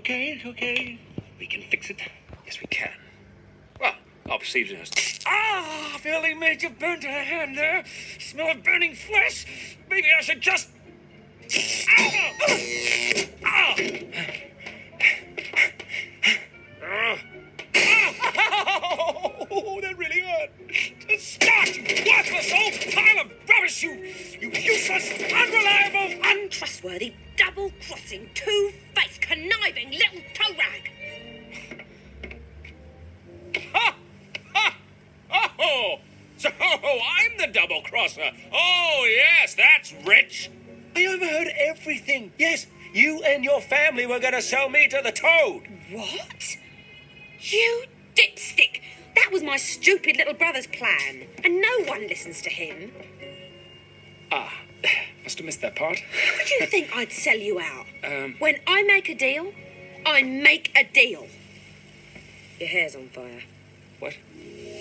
Okay, okay. We can fix it. Yes, we can. Well, obviously, just. Ah, Billy made you burnt her hand there. Smell of burning flesh. Maybe I should just. Ah! Ah! Oh, that really hurt. Stop! Worthless old pile of rubbish, you, you useless, unreliable, Untrustworthy, double crossing, two So I'm the double crosser. Oh, yes, that's rich. I overheard everything. Yes, you and your family were going to sell me to the toad. What? You dipstick! That was my stupid little brother's plan, and no one listens to him. Ah, must have missed that part. How did you think I'd sell you out? Um. When I make a deal, I make a deal. Your hair's on fire. What? Oh!